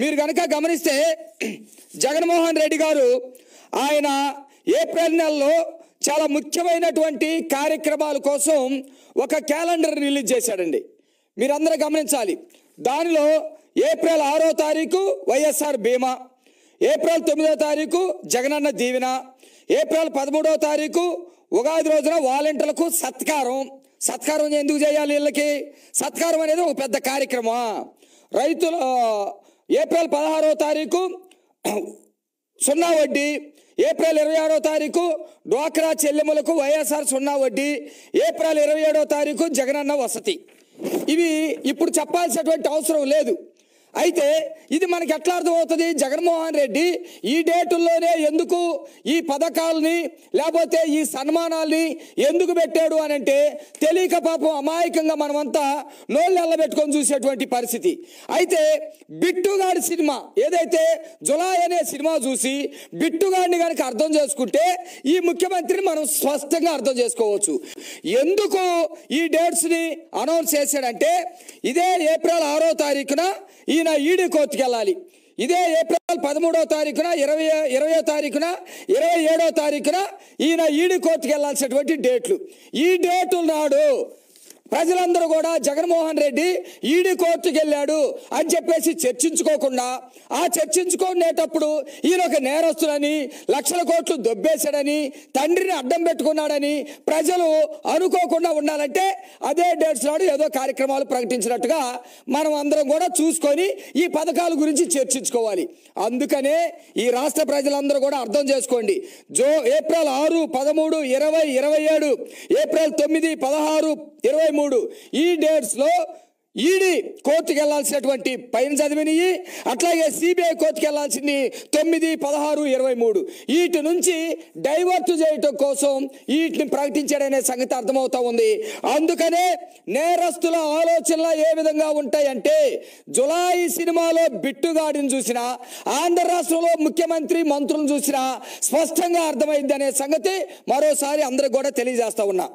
మీరు కనుక గమనిస్తే జగన్మోహన్ రెడ్డి గారు ఆయన ఏప్రిల్ నెలలో చాలా ముఖ్యమైనటువంటి కార్యక్రమాల కోసం ఒక క్యాలెండర్ రిలీజ్ చేశాడండి. మీరందరూ గమనించాలి. దానిలో ఏప్రిల్ ఆరో తారీఖు వైఎస్ఆర్ బీమా ఏప్రిల్ తొమ్మిదో తారీఖు జగనన్న దీవెన ఏప్రిల్ పదమూడో తారీఖు ఉగాది రోజున వాలంటీర్లకు సత్కారం. సత్కారం ఎందుకు చేయాలి వీళ్ళకి? సత్కారం అనేది ఒక పెద్ద కార్యక్రమం రైతుల ఏప్రిల్ పదహారవ తారీఖు సున్నా వడ్డీ ఏప్రిల్ ఇరవై ఆరో తారీఖు డ్వాక్రా చెల్లెములకు వైఎస్ఆర్ సున్నా వడ్డీ ఏప్రిల్ ఇరవై ఏడో తారీఖు జగనన్న వసతి. ఇవి ఇప్పుడు చెప్పాల్సినటువంటి అవసరం లేదు. అయితే ఇది మనకి ఎట్లా అర్థమవుతుంది? జగన్మోహన్ రెడ్డి ఈ డేటుల్లోనే ఎందుకు ఈ పథకాలని లేకపోతే ఈ సన్మానాల్ని ఎందుకు పెట్టాడు అని అంటే తెలియక పాపం అమాయకంగా మనమంతా నోళ్ళు ఎల్లబెట్టుకొని చూసేటువంటి పరిస్థితి. అయితే బిట్టుగాడి సినిమా ఏదైతే జులాయ్ అనే సినిమా చూసి బిట్టుగాడిని కనుక అర్థం చేసుకుంటే ఈ ముఖ్యమంత్రిని మనం స్పష్టంగా అర్థం చేసుకోవచ్చు. ఎందుకు ఈ డేట్స్ని అనౌన్స్ చేశాడంటే ఇదే ఏప్రిల్ ఆరో తారీఖున ఈ ఈయన ఈడీ కోర్టుకి వెళ్ళాలి ఇదే ఏప్రిల్ పదమూడో తారీఖున ఇరవై ఇరవయో తారీఖున ఇరవై ఏడో తారీఖున ఈయన ఈడీ కోర్టుకి వెళ్ళాల్సినటువంటి డేట్లు. ఈ డేట్లు నాడు ప్రజలందరూ కూడా జగన్మోహన్ రెడ్డి ఈడీ కోర్టుకు వెళ్ళాడు అని చెప్పేసి చర్చించుకోకుండా ఆ చర్చించుకునేటప్పుడు ఈయన ఒక నేరస్తుడని లక్షల కోట్లు దొబ్బేశాడని తండ్రిని అడ్డం పెట్టుకున్నాడని ప్రజలు అనుకోకుండా ఉండాలంటే అదే డేట్స్ నాడు ఏదో కార్యక్రమాలు ప్రకటించినట్టుగా మనం అందరం కూడా చూసుకొని ఈ పథకాల గురించి చర్చించుకోవాలి. అందుకనే ఈ రాష్ట్ర ప్రజలందరూ కూడా అర్థం చేసుకోండి. జో ఏప్రిల్ ఆరు పదమూడు ఇరవై ఇరవై ఏడు ఏప్రిల్ తొమ్మిది పదహారు ఇరవై మూడు ఈ డేట్స్లో ఈడీ కోర్టుకు వెళ్ళాల్సినటువంటి పైన చదివినవి అట్లాగే సిబిఐ కోర్టుకి వెళ్ళాల్సింది తొమ్మిది పదహారు ఇరవై మూడు. వీటి నుంచి డైవర్ట్ చేయటం కోసం వీటిని ప్రకటించాడనే సంగతి అర్థమవుతా ఉంది. అందుకనే నేరస్తుల ఆలోచనలు ఏ విధంగా ఉంటాయంటే జులాయి సినిమాలో బిట్టుగాడిని చూసినా ఆంధ్ర రాష్ట్రంలో ముఖ్యమంత్రి మంత్రులను చూసినా స్పష్టంగా అర్థమైంది అనే సంగతి మరోసారి అందరికి కూడా తెలియజేస్తా ఉన్నా.